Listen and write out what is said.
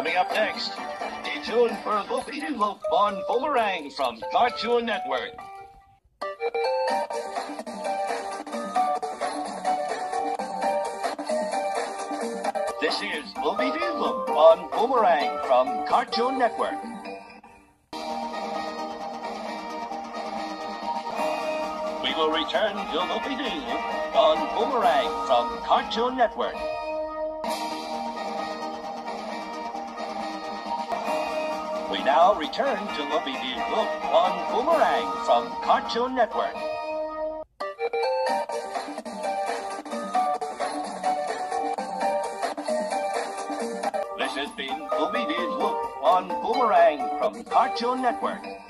Coming up next, stay tuned for Loopy De Loop on Boomerang from Cartoon Network. This is Doo Loop on Boomerang from Cartoon Network. We will return to Loopy Loop on Boomerang from Cartoon Network. We now return to Doo Loop on Boomerang from Cartoon Network. This has been Doo Loop on Boomerang from Cartoon Network.